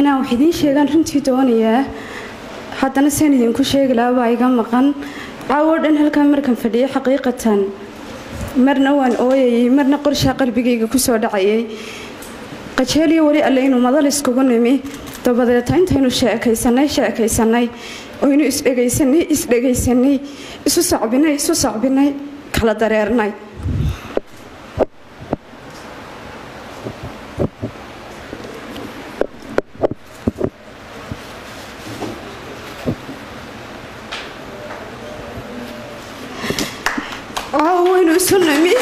inaan wax idiin sheegaan runtii doonayaa haddana saan idinku sheegi lahaa baa iga maqan. Caawo dhan halkaa markan fadhiyay xaqiiqatan. Marna waan ooyayay marna qorshaa qalbigayga ku soo dhacayay qajeeliyo weli alle inuu madal iskugu nimi. Dabadeeta intaynu sheekaysanay sheekaysanay. Oynu isdhegaysanay isdhegaysanay isu sacbinay isu sacbinay kala dareernay waynu isu nimi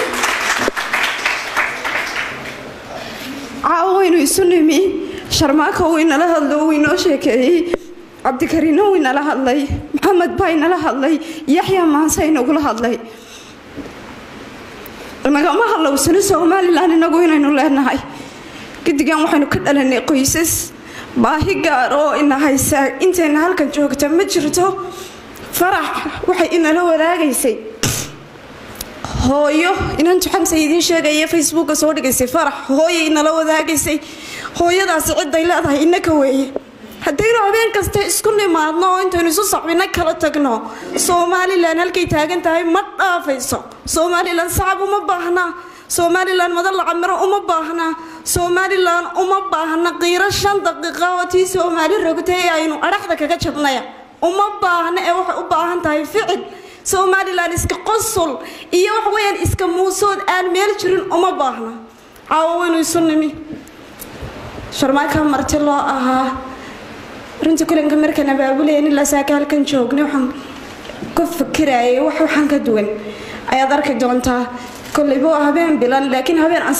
caawo waynu isu nimi sharmaaka wuu inala hadlo wuu inoo sheekeeyey. Cabdikariinna wuu inala hadlay. Maxamed baa inala hadlay. Yaxya maanse inagula hadlay. Nagama hadlowsano somalilan inagu inaynu leenahay. Gadigan waxaynu ka dhalanay qoysas. Baahi gaar oo ina intayna halkan joogta ma jirto. Farax waxay inala wadaagaysay. Hooyo inantu xamsa idiin sheegaya facebooka soo dhigaysay. Farax hooyay inala wadaagaysay hooyadaasi ciday leedahay inaka weeye haddaynu habeen kasta isku nimaadno oo intaynu isu sacbina kala tagno somalilan halkay taagan tahay ma dhaafayso. Somalilan sacab uma baahna. Somalilan madalla camiro uma baahna. Somalilan uma baahna. Qiiro shan daqiiqa oo tii soomaali rogtay ee aynu adhaxda kaga jabnaya. Uma baahna ee waxay u baahan tahay ficil. Somalilan iska qosul iyo wax weyaan iska muusood aan meel jirin uma baahna. Caawo waynu isu nimi sharmaaka marti loo ahaa runtii kulanka markaan abaabulaya in lasaaka halkan joognay waxaan ka fakirayay wax waxaan ka duwan. Ayaad arki doontaa. Kollayba habeen bilan laakiin habeen aan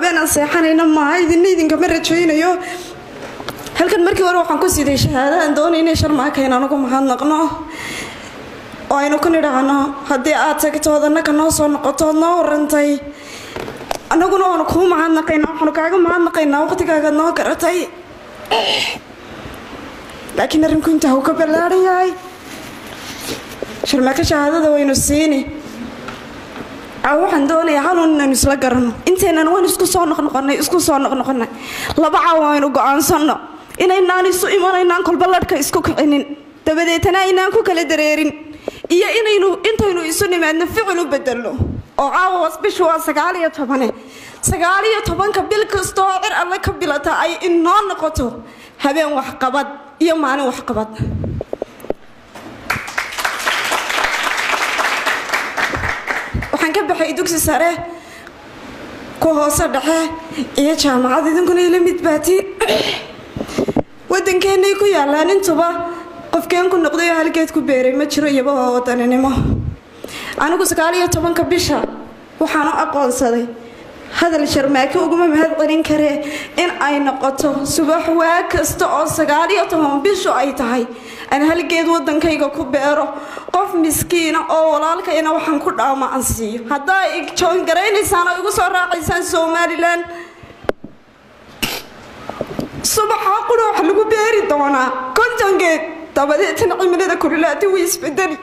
kollayba habeenaan seexanayna maaha idina idinkama rajaynayo. Halkan markii hore waxaan ku siday shahaadaan doonayna sharmaaka in anagu mahadnaqno oo aynu ku nidhaahno haddii aad tagtood annaka noo soo noqotood noo warantay. Annaguna waanu kuu mahadnaqaynaa waxaanu kaaga mahadnaqaynaa waqtigaagaad noo garatay. Laakiin arrinku intaa uu ka ballaaran yahay sharmaaka shahaadada waynu siini waxaan doonayaa halun inaynu isla garanno intaynan waan isku soo noqnoqonay isku soo noqnoqonay laba caawa aynu go'aansanno. Inaynaan isu imanaynaan kolba isku kicinin. Dabadeetana aynaan ku kala dareerin. Iyo inaynu intaynu isu nimaadno ficil u bedelno oo caawa bishu waa sagaal iyo tobane. Sagaal iyo tobanka bil kasta oo cir alle ka bilata ay inoo noqoto. Habeen waxqabad iyo maalin waxqabad waxaan ka baxay dugsi sare ku hoose dhexe iyo jaamacad idinkuna ila mid baatiin wadankeenay ku yaalaan intuba qofkeen ku noqday oo halgeed ku beeray ma jiro iyaba waa wadaninimo anigu sagaal iyo tobanka bisha waxaan u aqoonsaday hadal sharmaake uguma mahad celin karee in ay noqoto subax waa kasta oo sagaal iyo toban bishu ay tahay. Aan halgeed wadankayga ku beero. Qof miskiina oo walaalkayna waxaan ku dhaama aan siiyo. Haddaa joongaraynaysaan oo igu soo raacaysaan somalilan subaxa qura wax lagu beeri doonaa. Kontongeed dabadeetana cimilada kululaati way isbedeli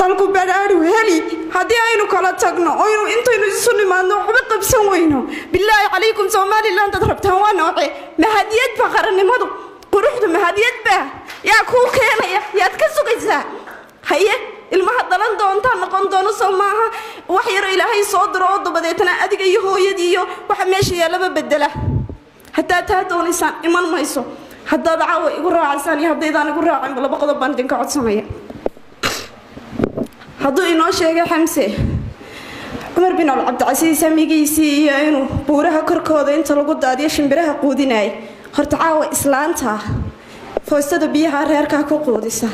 dalku badhaadhu heli. Haddii aynu kala tagno oynu intaynu isu nimaadno waxba qabsan weyno. Bilaahi calaykum somalilan dad rabtaan waa nooce. Mahadiyad ba qarannimadu quruxdu mahadiyad baa. Yaa kuu keenaya yaad ka sugaysaa. Haye ilmaha dhalan doontaa noqon doono soo maaha. Wax yaro ilaahay soo diro oo dabadeetana adiga iyo hooyadii waxa meesha yaalaba bedela haddaad taa doonaysaan iman mayso. Haddaad caawa igu raacaysaan iyo haddaydaan igu raacinba laba qodob baan idinka codsanaya hadduu inoo sheegay xamse. Cumar bin alcabdicasiis amigiisii iyo inuu buuraha korkooda inta lagu daadiyo shimbiraha quudinayay. Horta caawa islaanta. Foostada biyaha reerkaa ku quudisa.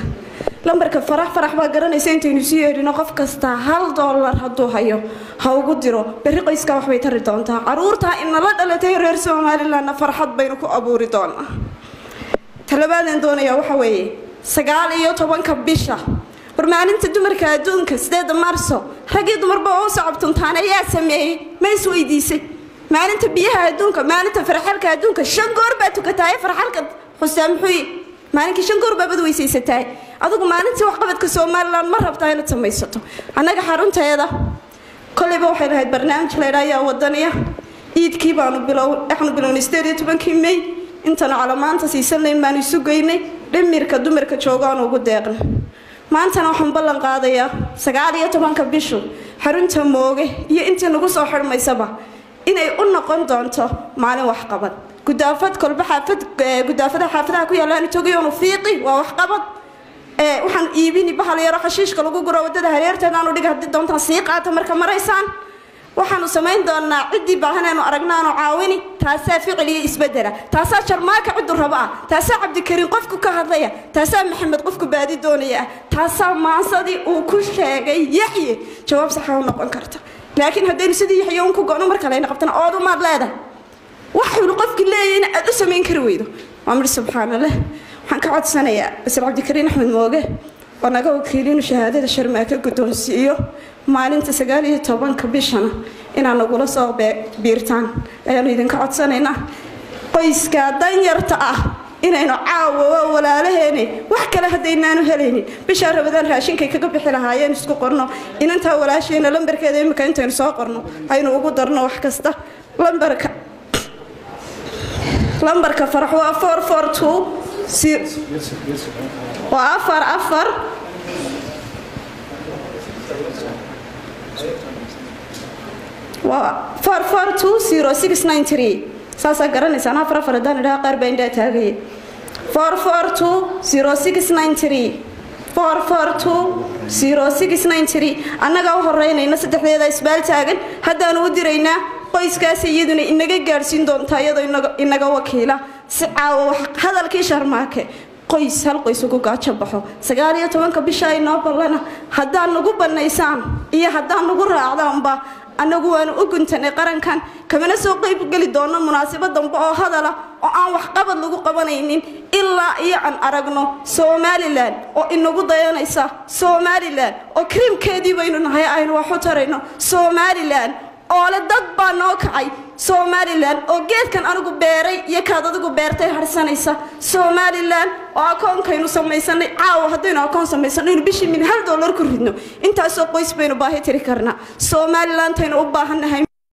Lambarka farax farax baa garanaysa intaynu sii yeedhino qof kastaa hal doolar hadduu hayo ha ugu diro. Berri qoyskaa waxbay tari doontaa. Caruurtaa inala dhalatay reer somalilanna farxad baynu ku abuuri doonaa. Talabaadeen doonayaa waxa weeye sagaal iyo tobanka bisha war maalinta dumarka adduunka sideeda maarso raggii dumarba oo u socobtuntaan ayaa sameeyey. Ma isweydiisay maalinta biyaha adduunka maalinta farxalka adduunka shan goor baa tukataay farxalka xustaa muxuu maalinkii shan goor baabad weysaysataay adugu maalintii waxqabadka somalilan ma rabtaa inaad samaysato. Annaga xarunteeda koleyba waxay lahayd barnaamij laydhaa ayaa wadaniya. Iidkii baanu waxaanu bilownay sideed iyo tobankii may. Intanu calamaanta siisanlayn baanu isu geynay dhimirka dumarka joogaanu ugu deeqna maantana waxaan ballan qaadayaa sagaal iyo tobanka bishu xarunta mooge iyo intii nagu soo xidhmaysaba inay u noqon doonto maalin waxqabad. Gudaafad kolba xaafad gudaafada xaafadaha ku yaalaan togiyoonu fiiqi waa waxqabad. Waxaan iibini bahal yaro xashiishka lagu guro waddada hareerteedaanu dhiga haddii doontaan sii qaata marka maraysaan waxaanu samayn doonaa ciddii baahanaynu aragnaanu caawini taasaa ficil isbedela taasaa jarmaaka ciddu rabo ah. Taasaa cabdikariin qofku ka hadlaya. Taasaa maxamed qofku baadi doonaya. Ah taasaa maansadii uu ku sheegay yaxye jawaab saxa u noqon karta. Laakiin haddaynu sidii yaxye un ku go'no marka layna qabtana oodu maad leedahay. Waxaynu qofki leeyahayna aad u samayn kari weydo. Waa midhi subxaanallah waxaan ka codsanayaa basir cabdikariin axmed mooge oo naga wakiili inuu shahaadada sharmaaka guddoonsiiyo maalinta sagaal iyo tobanka bishana inaad nagula soo biirtaan. Ayaanu idinka codsanaynaa. Qoyska danyarta ah inaynu caawo waa walaalaheene wax kale haddaynaanu helaynin bishaa rabadaan raashinkay kaga bixi lahaayeen isku qorno. Inantaa walaasheena lambarkeeda imika intaynu soo qorno. Aynu ugu darno wax kasta. Lambarka lambarka farax waa four four two waa afar afar. Waa four four two afar afar haddaan idhaha qaar baa indhaa taagaya four four two zero u horeynayna saddexdeeda isbaal taagan. Haddaanu u diraynaa qoyskaas iyaduna inaga gaadhsiin doontaa iyadoo inaga wakiila. Si caawo hadalkii sharmaake qoys hal qoys ugu gaajo baxo. Sagaal iyo tobanka bisha inoo ballana haddaad nagu bannaysaan iyo haddaad nagu raacdaanba annagu waanu u guntanay qarankan. Kamana soo qeybgeli doono munaasabad dambe oo hadala oo aan waxqabad lagu qabanaynin ilaa iyo aan aragno somalilan oo inagu dayanaysa somalilan oo kariimkeedii baynu nahay aynu wax u tarayno somalilan oole dad baa noo kacay. Somalilan oo geedkan anigu beeray iyo kaad adigu beertay harsanaysa. Somalilan oo akoonkaynu samaysanay. Caawa haddaynu akoon samaysanaynu bishii min hal dollar ku ridno. Intaasoo qoys baynu baahi tiri karnaa. Somalilandaynu u baahannahay